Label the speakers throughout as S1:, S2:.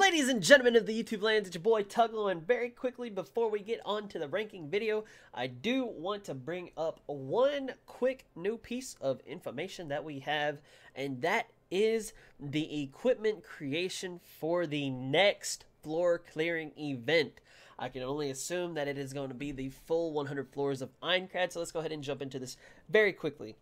S1: Ladies and gentlemen of the YouTube lands, it's your boy Tuglow, and very quickly before we get on to the ranking video, I do want to bring up one quick new piece of information that we have, and that is the equipment creation for the next floor clearing event. I can only assume that it is going to be the full 100 floors of Aincrad, so let's go ahead and jump into this very quickly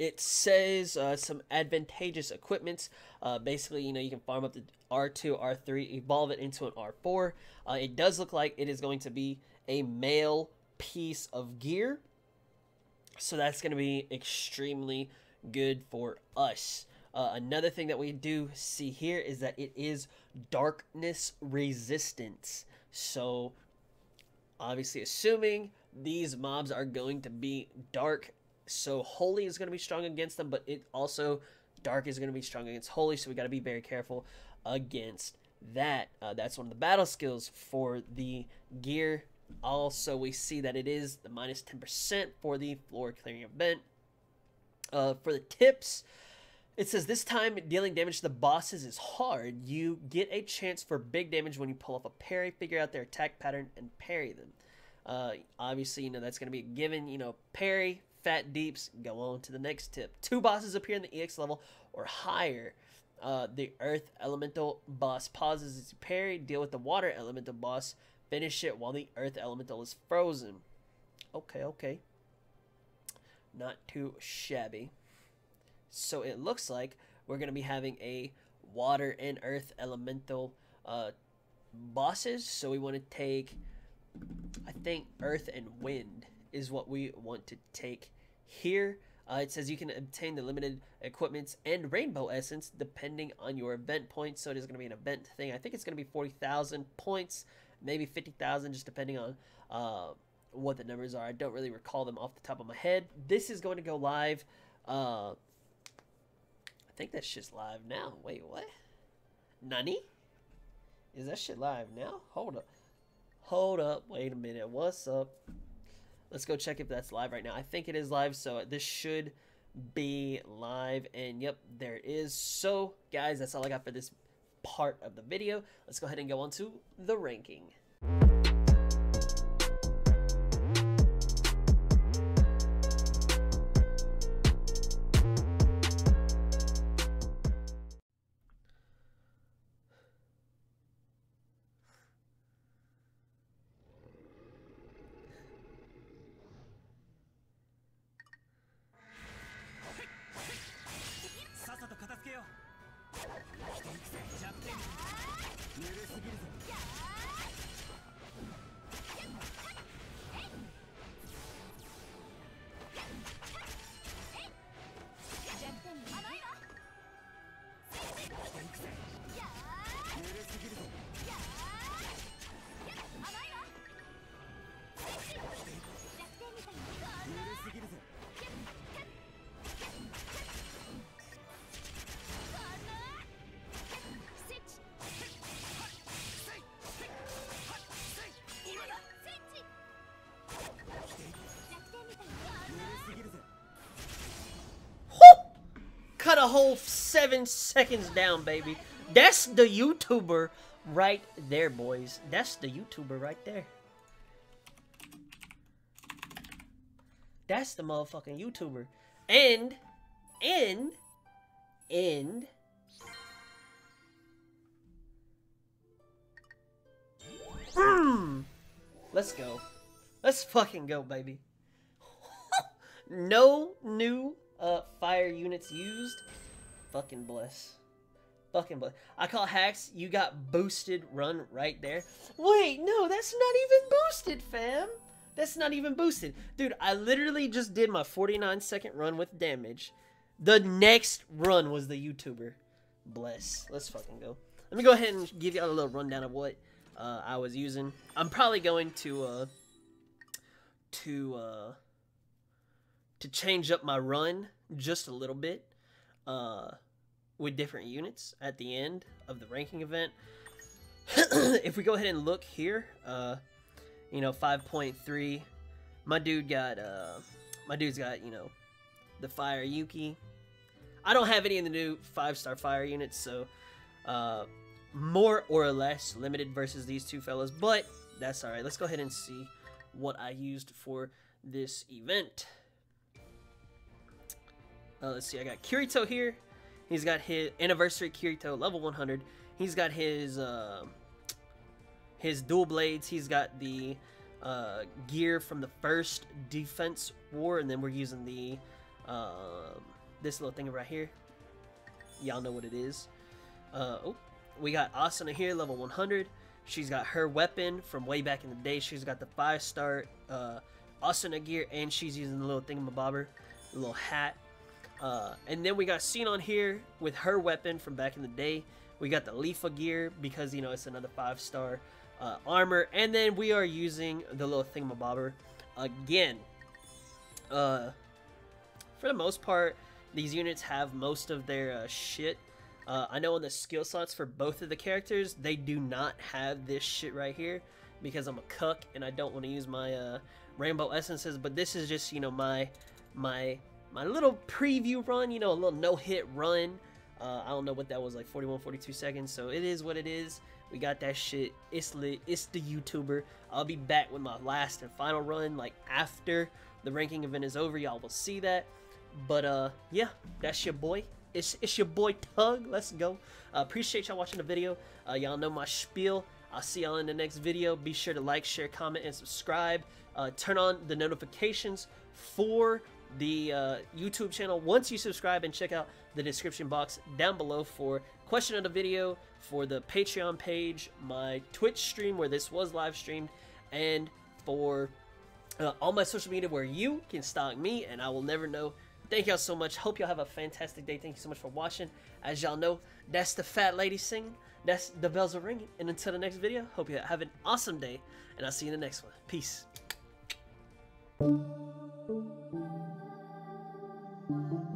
S1: it says uh, some advantageous equipments. Uh, basically, you know, you can farm up the R2, R3, evolve it into an R4. Uh, it does look like it is going to be a male piece of gear. So that's going to be extremely good for us. Uh, another thing that we do see here is that it is darkness resistance. So, obviously, assuming these mobs are going to be dark so holy is going to be strong against them, but it also dark is going to be strong against holy. So we got to be very careful against that. Uh, that's one of the battle skills for the gear. Also, we see that it is the minus 10% for the floor clearing event. Uh, for the tips, it says this time dealing damage to the bosses is hard. You get a chance for big damage when you pull off a parry, figure out their attack pattern, and parry them. Uh, obviously, you know that's going to be a given. You know, parry, fat deeps, go on to the next tip. Two bosses appear in the EX level or higher. Uh, the Earth Elemental boss pauses as you parry, deal with the Water Elemental boss, finish it while the Earth Elemental is frozen. Okay, okay. Not too shabby. So it looks like we're going to be having a Water and Earth Elemental uh, bosses. So we want to take, I think, Earth and Wind is what we want to take here. Uh, it says you can obtain the limited equipments and rainbow essence depending on your event points. So it is going to be an event thing. I think it's going to be 40,000 points, maybe 50,000, just depending on uh, what the numbers are. I don't really recall them off the top of my head. This is going to go live. Uh, I think that shit's live now. Wait, what? Nani? Is that shit live now? Hold up. Hold up. Wait a minute. What's up? Let's go check if that's live right now. I think it is live, so this should be live. And yep, there is. So, guys, that's all I got for this part of the video. Let's go ahead and go on to the ranking. A whole seven seconds down, baby. That's the YouTuber right there, boys. That's the YouTuber right there. That's the motherfucking YouTuber. And, and, and, mm, let's go. Let's fucking go, baby. no new uh, fire units used. Fucking bless. Fucking bless. I call hacks. You got boosted run right there. Wait, no, that's not even boosted, fam. That's not even boosted. Dude, I literally just did my 49 second run with damage. The next run was the YouTuber. Bless. Let's fucking go. Let me go ahead and give y'all a little rundown of what uh, I was using. I'm probably going to uh, to uh, to change up my run just a little bit uh, with different units at the end of the ranking event. if we go ahead and look here, uh, you know, 5.3, my dude got, uh, my dude's got, you know, the Fire Yuki. I don't have any of the new five-star fire units, so uh, more or less limited versus these two fellas, but that's alright. Let's go ahead and see what I used for this event. Uh, let's see, I got Kirito here. He's got his anniversary Kirito level 100. He's got his uh, his dual blades. He's got the uh, gear from the first defense war, and then we're using the uh, this little thing right here. Y'all know what it is. Uh, oh, we got Asuna here, level 100. She's got her weapon from way back in the day. She's got the five star uh, Asuna gear, and she's using the little thingamabobber, the little hat. Uh, and then we got Sinon here with her weapon from back in the day. We got the Leafa gear because, you know, it's another five star uh, armor. And then we are using the little thingamabobber again. Uh, for the most part, these units have most of their uh, shit. Uh, I know in the skill slots for both of the characters, they do not have this shit right here because I'm a cuck and I don't want to use my uh, rainbow essences. But this is just, you know, my my my little preview run, you know, a little no-hit run. Uh, I don't know what that was, like 41, 42 seconds. So it is what it is. We got that shit. It's lit. It's the YouTuber. I'll be back with my last and final run, like after the ranking event is over. Y'all will see that. But uh, yeah, that's your boy. It's, it's your boy Tug. Let's go. Uh, appreciate y'all watching the video. Uh, y'all know my spiel. I'll see y'all in the next video. Be sure to like, share, comment, and subscribe. Uh, turn on the notifications for the uh, YouTube channel once you subscribe and check out the description box down below for question of the video, for the Patreon page, my Twitch stream where this was live streamed, and for uh, all my social media where you can stalk me and I will never know. Thank y'all so much. Hope y'all have a fantastic day. Thank you so much for watching. As y'all know, that's the fat lady singing. That's the bells are ringing. And until the next video, hope you have an awesome day. And I'll see you in the next one. Peace. Thank you.